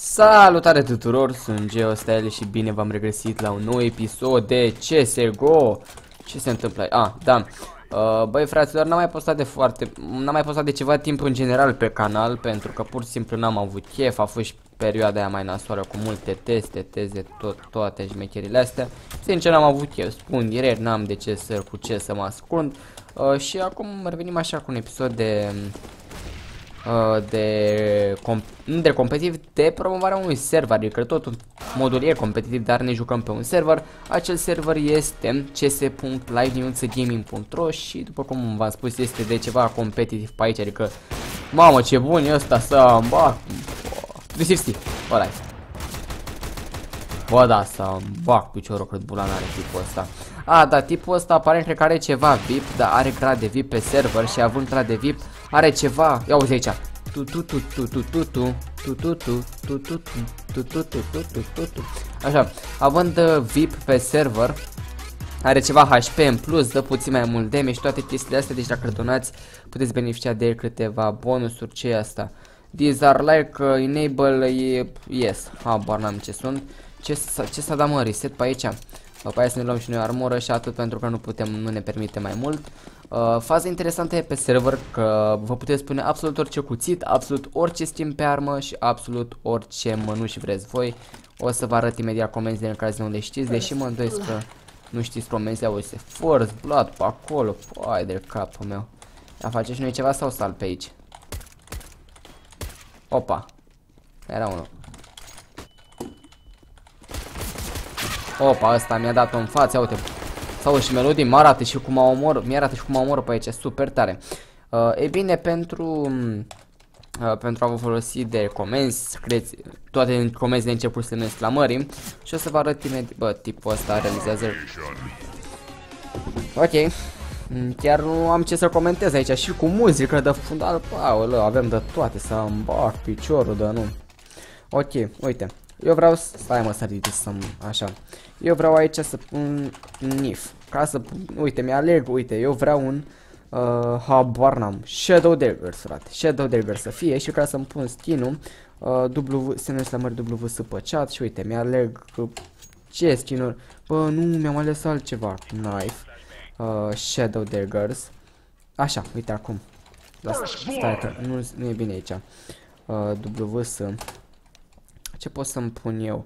Salutare tuturor, sunt GeoStyle și bine v-am regăsit la un nou episod de CSGO Ce se întâmplă? Ah, da. Uh, Băi fraților, n-am mai postat de foarte N-am mai postat de ceva timp în general pe canal Pentru că pur și simplu n-am avut chef A fost și perioada aia mai nasoară cu multe teste, teze, tot, toate șmecherile astea. Sincer n-am avut chef, spun direct, n-am de ce să, cu ce să mă ascund. Uh, Și acum revenim așa cu un episod de Uh, de, com de competitiv, de promovarea unui server, adică tot modul e competitiv, dar ne jucăm pe un server. Acel server este cs.live.gaming.ro și după cum v-am spus este de ceva competitiv pe aici, adică mamă ce bun e ăsta să bag, Decisiv, ăla -i. Bă, da, să bag piciorul cât bulan are tipul ăsta. A, da, tipul ăsta aparent cred că are ceva VIP, dar are grad de VIP pe server și având grad de VIP are ceva. Ia uite aici. Tu tu tu tu tu tu tu tu tu tu tu tu tu tu tu tu tu tu tu Așa, având VIP pe server are ceva HP în plus, dă puțin mai mult damage și toate chestiile astea, deci dacă donați puteți beneficia de câteva bonusuri, ce e asta? These are like uh, enable, e, yes, habar n-am ce sunt. Ce, ce s-a dat mă, reset pe aici? După aia să ne luăm și noi armură și atât pentru că nu putem, nu ne permite mai mult. Uh, faza interesantă e pe server că vă puteți pune absolut orice cuțit, absolut orice schimb pe armă și absolut orice mănuși vreți voi. O să vă arăt imediat comenzi în caz de unde știți, deși mă îndoiesc că nu știți comenzi, au se force, blood pe acolo, ai de capul meu. A face și noi ceva sau sal pe aici? Opa, era unul. Opa, ăsta mi-a dat-o în față, uite. Sau și melodii, mă arată și cum mă omor, mi arată și cum mă omor pe aici, super tare. Uh, e bine, pentru uh, pentru a vă folosi de comenzi, scrieți toate comenzile început să ne exclamări și o să vă arăt imediat, bă, tipul ăsta realizează. Ok. Mm, chiar nu am ce să comentez aici și cu muzică de fundal, aolă, avem de toate, să îmi bag piciorul, de nu. Ok, uite, eu vreau să... Stai mă să ridic să Așa. Eu vreau aici să pun nif. Ca să... Uite, mi-aleg, uite, eu vreau un... Uh, habar n-am. Shadow Daggers, frate. Shadow Daggers să fie și ca să-mi pun skin-ul uh, W, semnul exclamări W să pe chat și uite, mi-aleg uh, ce skin-uri. Bă, nu, mi-am ales altceva. Knife. Uh, Shadow Daggers. Așa, uite acum. Da, stai, nu, nu e bine aici. Uh, W să ce pot să-mi pun eu?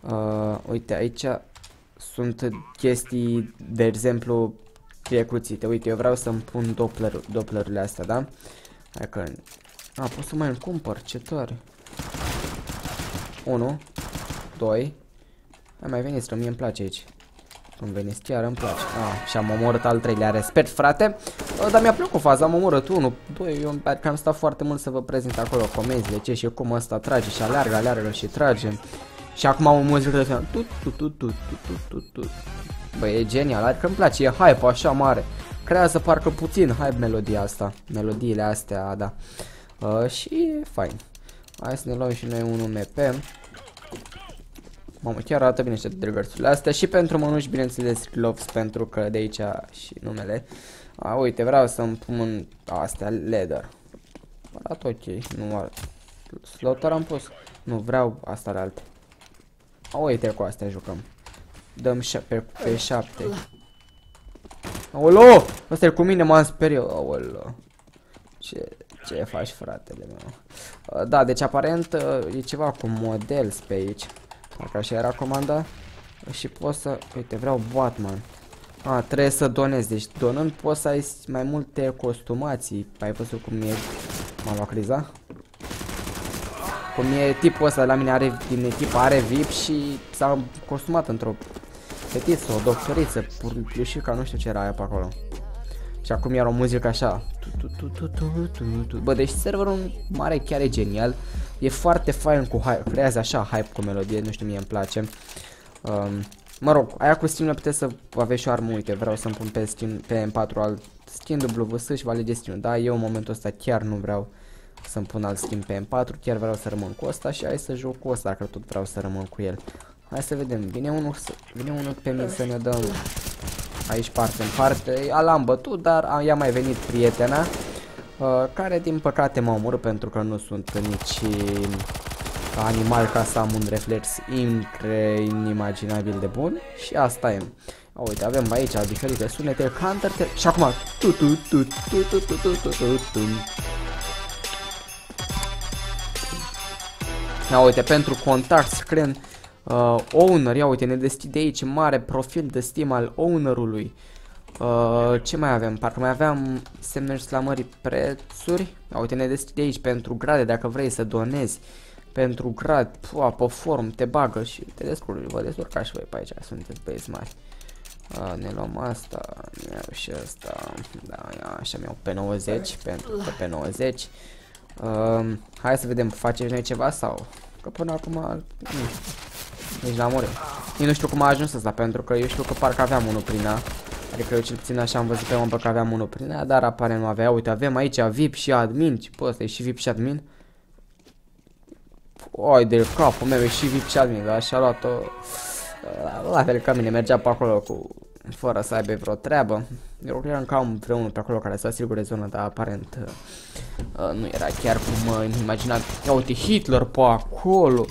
Uh, uite, aici sunt chestii, de exemplu, precuțite. Uite, eu vreau să-mi pun Doppler, Dopplerurile astea, da? Hai că... A, pot să mai îmi cumpăr, ce tare. 1, 2. Hai mai veniți, că mie îmi place aici. Când veniți, chiar îmi place. Ah, și am omorât al treilea, respect, frate. Uh, dar mi-a plăcut faza, am omorât 1, 2, eu că am stat foarte mult să vă prezint acolo comenzile, ce și cum ăsta trage și aleargă, aleargă și trage. Și acum am o muzică de tu, tu, tu, tu, tu, tu, tu. Bă, e genial, adică îmi place, e hype așa mare. Creează parcă puțin hype melodia asta, melodiile astea, da. Uh, și e fain. Hai să ne luăm și noi un MP. Mamă, chiar arată bine niște reversurile astea și pentru mănuși, bineînțeles, gloves, pentru că de aici și numele. A, uite, vreau să-mi pun astea, leather. Arată ok, nu arată. Slotter am pus? Nu, vreau asta de alte. A, uite, cu astea jucăm. Dăm pe, pe șapte. Aolo! Asta e cu mine, m-am speriat. Aolo. Ce, ce faci, fratele meu? Da, deci aparent e ceva cu model pe aici. Dacă așa era comanda. Și pot să... Uite, vreau Batman. A, trebuie să donezi. Deci donând poți să ai mai multe costumații. Ai văzut cum e... M-am luat criza? Cum e tipul ăsta la mine are din echipă are VIP și s-a costumat într-o fetiță, o doctoriță, ca nu știu ce era aia pe acolo. Și acum era o muzică așa. Bă, deci serverul mare chiar e genial. E foarte fain cu hype, creează așa hype cu melodie, nu știu, mie îmi place. Um, mă rog, aia cu skin puteți să aveți și o armă, uite, vreau să-mi pun pe, skin, pe M4 alt skin WS și va alege skin da? Eu în momentul ăsta chiar nu vreau să-mi pun alt skin pe M4, chiar vreau să rămân cu ăsta și hai să joc cu ăsta, dacă tot vreau să rămân cu el. Hai să vedem, vine unul, vine unul pe mine să ne dăm aici parte în parte. L-am bătut, dar i-a mai venit prietena. Uh, care din păcate m-a omorât pentru că nu sunt nici ca animal ca să am un reflex incre inimaginabil de bun și asta e. Uite, avem aici diferite sunete, counter și acum tu tu tu tu tu tu tu tu tu tu Ia uite, pentru contact screen uh, owner, ia uite, ne deschide aici mare profil de Steam al ownerului. Uh, ce mai avem? Parcă mai aveam semne exclamării prețuri. Ia uite, ne deschide aici pentru grade, dacă vrei să donezi. Pentru grad, pua, pe form, te bagă și te descurci, vă descurcați și voi pe aici, sunteți băieți mari. A, ne luăm asta, ne iau și asta, da, ia, așa mi-au pe 90, pentru că pe 90. Uh, hai să vedem, faceți noi ceva sau? Că până acum, nu, nici n-am murit. Eu nu știu cum a ajuns asta, pentru că eu știu că parcă aveam unul prin A. Adică eu cel puțin așa am văzut pe mă că aveam unul prin A, dar apare nu avea. Uite, avem aici VIP și admin. Păi ăsta e și VIP și admin. Oi de capul meu, e și VIP și admin, dar așa a luat-o... La fel ca mine, mergea pe acolo cu... Fără să aibă vreo treabă. Eu credeam că am vreunul pe acolo care să asigure zona, dar aparent... Uh, nu era chiar cum uh, imaginam. Ia uite, Hitler pe acolo.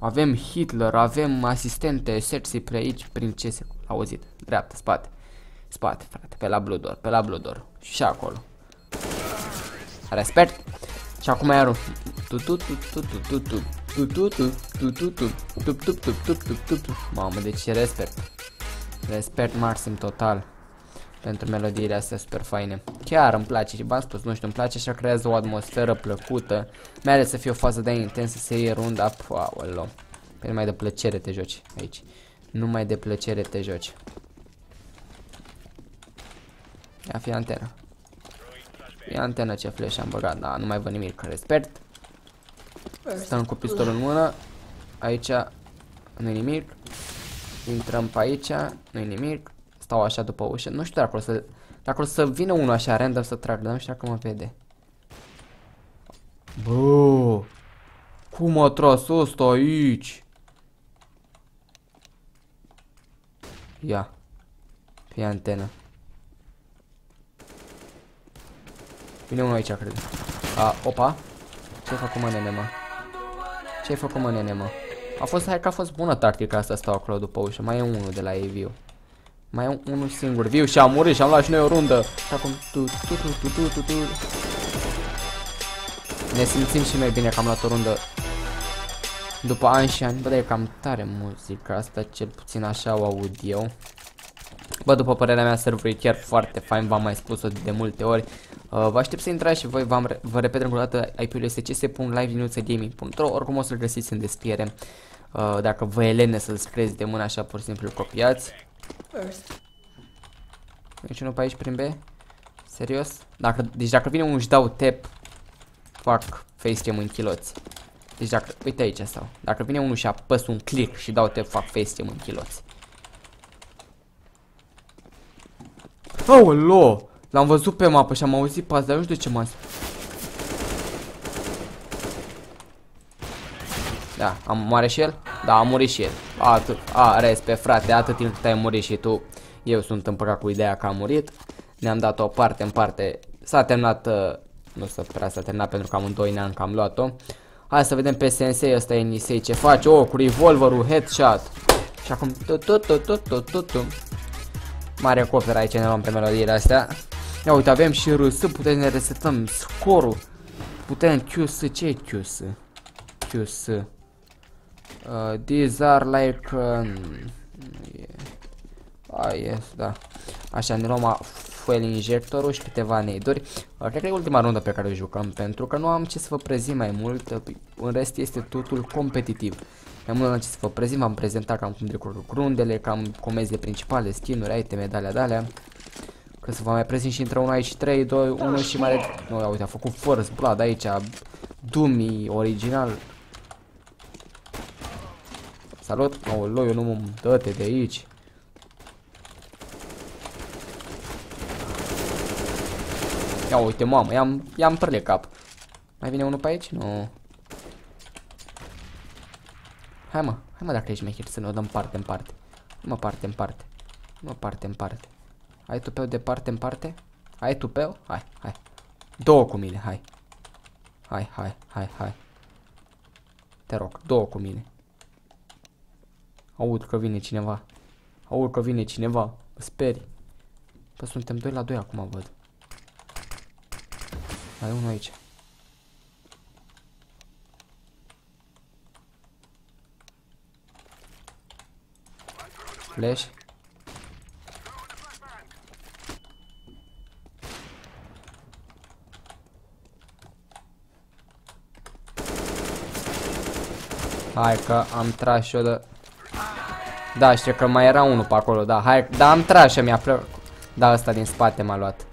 Avem Hitler, avem asistente sexy pe aici, prin ce se auzit. Dreapta, spate. Spate, frate, pe la Bludor, pe la Bludor. Și acolo. Respect. Și acum iar tu tu tu tu tu tu tu tu tu tu tu tu tu tu tu tu tu tu tu tu Mamă, deci respect. Respect maxim total pentru melodiile astea super faine. Chiar îmi place și v-am spus, nu știu, îmi place așa creează o atmosferă plăcută. Mai ales să fie o fază de intensă, să iei runda, aoleo. Pe numai de plăcere te joci aici. Numai de plăcere te joci. Ia fi antena. E antena ce flash am băgat, da, nu mai văd nimic, respect. Stăm cu pistolul în mână. Aici nu e nimic. Intrăm pe aici, nu e nimic stau așa după ușă. Nu știu dacă o să, dacă o să vină unul așa random să trag, dar nu știu dacă mă vede. Bă, cum a tras ăsta aici? Ia. Pe antenă. Vine unul aici, cred. A, opa. Ce-ai făcut, mă, nene, mă? Ce-ai făcut, mă, nene, mă? A fost, hai că a fost bună tactica asta stau acolo după ușă. Mai e unul de la AVU. Mai e unul singur viu și am murit și am luat și noi o rundă. Și acum tu, tu, tu, tu, tu, tu, tu. Ne simțim și noi bine că am luat o rundă după ani și ani. Bă, dar e cam tare muzica asta, cel puțin așa o aud eu. Bă, după părerea mea, serverul e chiar foarte fain, v-am mai spus-o de multe ori. Uh, vă aștept să intrați și voi, re vă repet încă o dată, IP-ul este cs.live.gaming.ro, oricum o să-l găsiți în descriere. Uh, dacă vă elene să-l scrieți de mână așa, pur și simplu copiați. First. unul pe aici prin B? Serios? Dacă, deci dacă vine unul și dau tap, fac facecam în chiloți. Deci dacă, uite aici sau. Dacă vine unul și apăs un click și dau tap, fac facecam în chiloți. Aolo! L-am văzut pe mapă și am auzit pas, dar nu știu de ce m-a... Da, am moare și el? Da, a murit și el. Atât, a, respect, frate, atât timp cât ai murit și tu, eu sunt împăcat cu ideea că am murit. Ne-am dat o parte în parte. S-a terminat, uh, nu să prea s-a terminat pentru că amândoi ne-am cam luat-o. Hai să vedem pe Sensei, ăsta e Nisei ce face. Oh, cu revolverul, headshot. Și acum, tot, tot, tot, tot, tot, tot, tot. Mare cofer aici ne luăm pe melodiile astea. Ia uite, avem și RS, putem ne resetăm scorul. Putem QS, ce e QS? QS. Uh, these are like... Uh, yeah. ah, yes, da. Așa, ne luăm fuel injectorul și câteva neiduri. Uh, cred că e ultima rundă pe care o jucăm, pentru că nu am ce să vă prezint mai mult. Uh, în rest este totul competitiv. Mai mult am ce să vă prezint, v-am prezentat cam cum decurg rundele, cam comenzile principale, skin-uri, iteme, dalea, dalea. Că să vă mai prezint și între 1 aici 3, 2, 1 și mai... Nu, uite, a făcut First Blood aici, Dumi original, Salut! Aoleu, eu nu mă dă-te de aici. Ia uite, mamă, i-am i-am prele cap. Mai vine unul pe aici? Nu. Hai mă, hai mă dacă ești mechir să ne o dăm parte în parte. Mă parte în parte. Mă parte în parte. Ai tupeu de parte în parte? Ai tupeu? Hai, hai. Două cu mine, hai. hai, hai, hai, hai. Te rog, două cu mine. Aud că vine cineva. Aud că vine cineva. Mă speri. Păi suntem 2 la 2 acum, văd. Mai e unul aici. Flash. Hai că am tras și eu de... Da, știu că mai era unul pe acolo, da, hai, da, am tras și mi-a plăcut. Da, ăsta din spate m-a luat.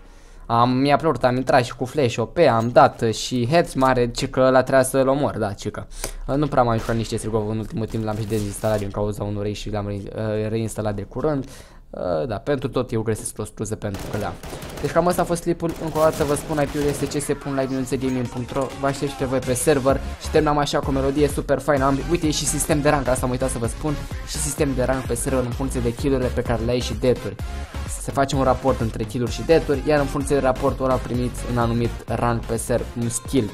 Am, mi-a plăcut, am intrat și cu flash OP, am dat și heads mare, ci că ăla trebuia să-l omor, da, cică. Nu prea m-am jucat nici Strigov în ultimul timp, l-am și dezinstalat din cauza unor rei și l-am uh, reinstalat de curând. Uh, da, pentru tot eu găsesc o scuză pentru că da. Deci cam asta a fost clipul, încă o dată vă spun IP-ul este cs.live.gaming.ro Vă aștept și pe voi pe server. Și terminam așa cu o melodie super faină. Am, Uite, și sistem de rank, asta am uitat să vă spun. Și sistem de rank pe server în funcție de kill pe care le ai și deturi Se face un raport între kill și deturi Iar în funcție de raport ora primit un anumit rank pe server, un skill.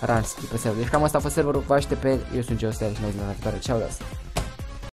Rank skill pe server. Deci cam asta a fost serverul, vă aștept pe el Eu sunt Geostel și ne vedem la viitoare, ceau,